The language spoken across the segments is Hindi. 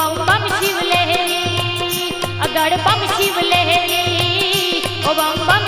ओम बम शिव लहरी बम शिव लहरी बम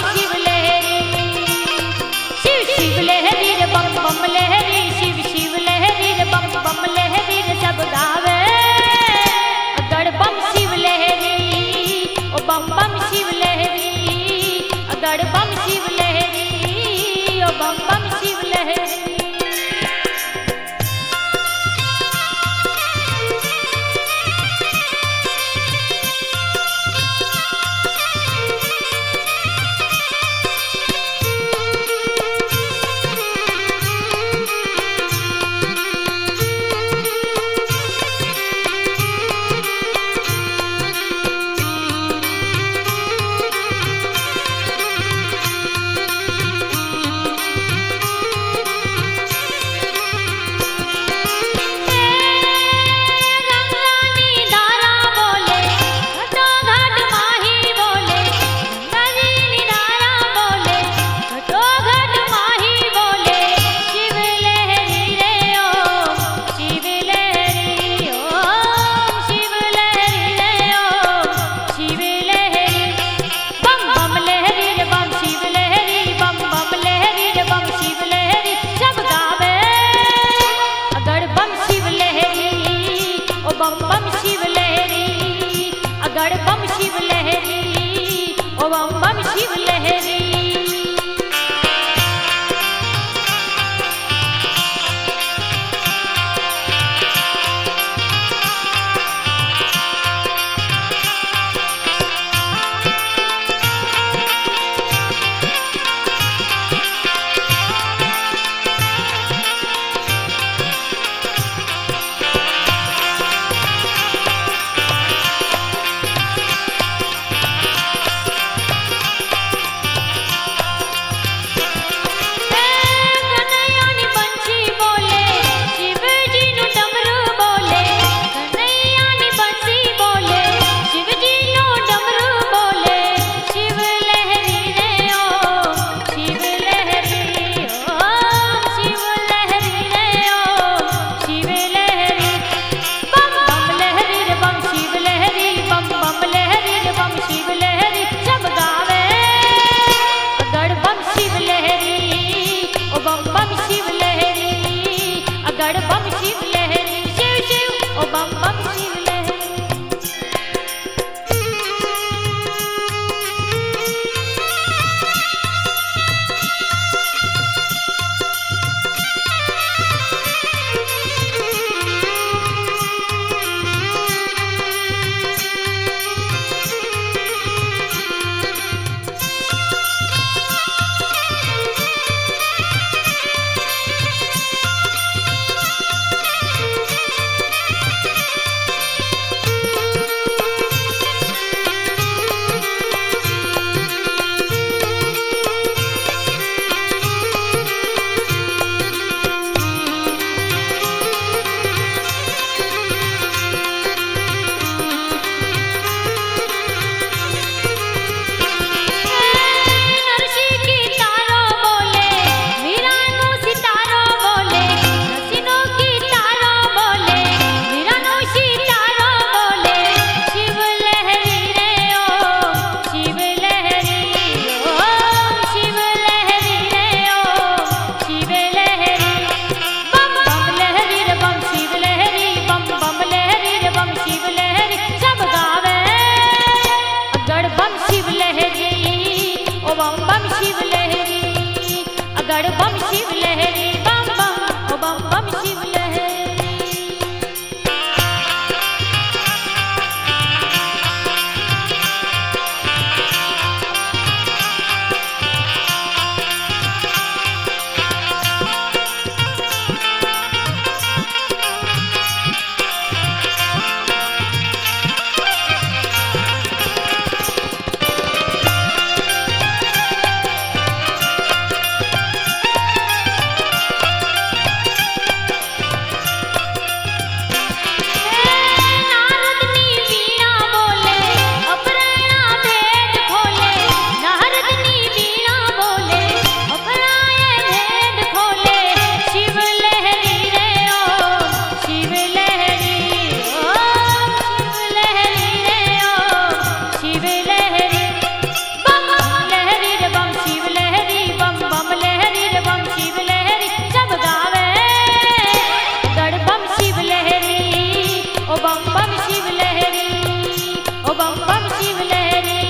बम बम शिव लहरी,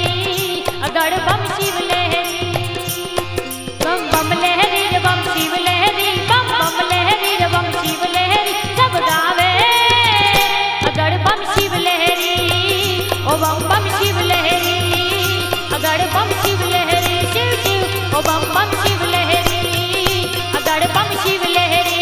अगड़ बम शिव लहरी। बम बम लहरी, बम शिव लहरी, बम बम लहरी, बम शिव लहरी, सब गावे। अगड़ बम शिव लहरी, ओ बम बम शिव लहरी अगर बम शिव लहरी, शिव शिव, ओ बम बम शिव लहरी, अगड़ बम शिव लहरी।